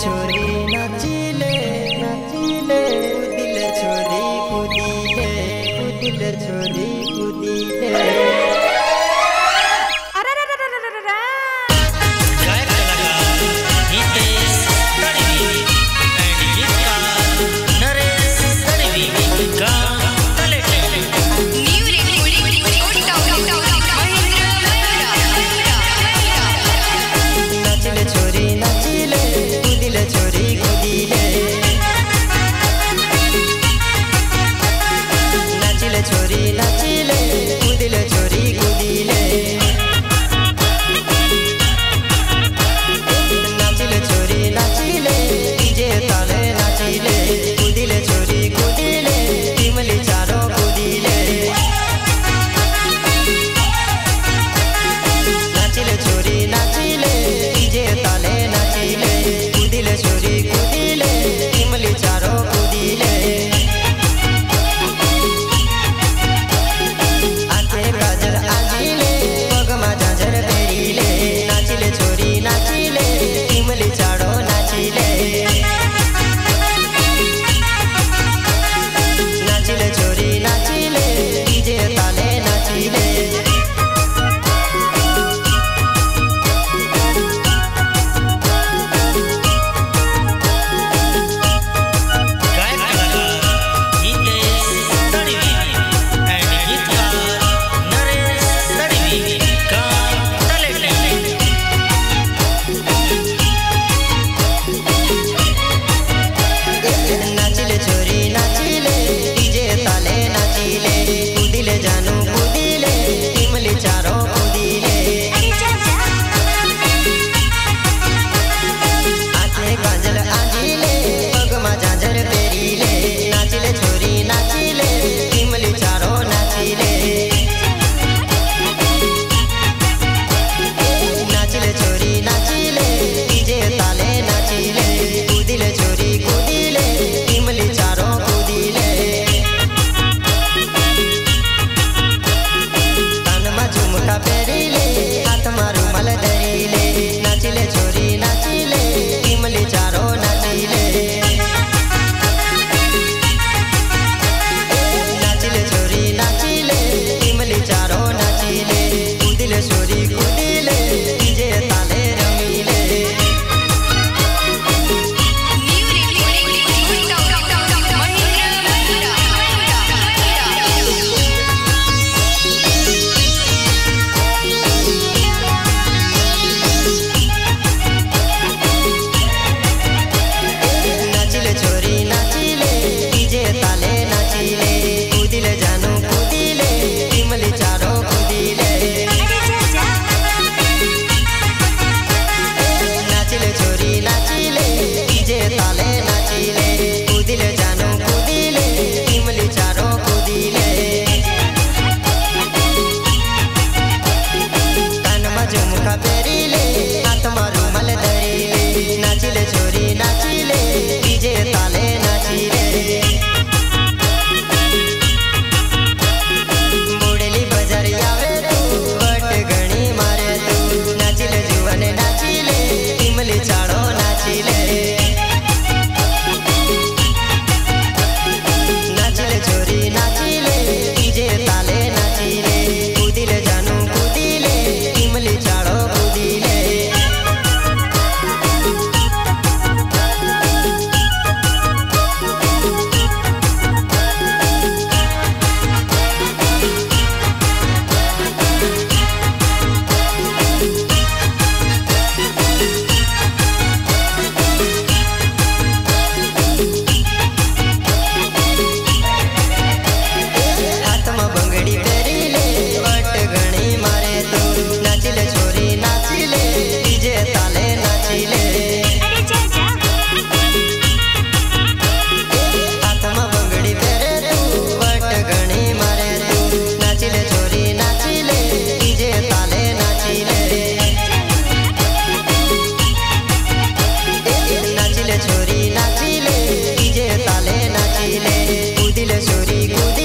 छोरी नाचिले नचिले दिल छोरी कुदिले दिल छोरी Lady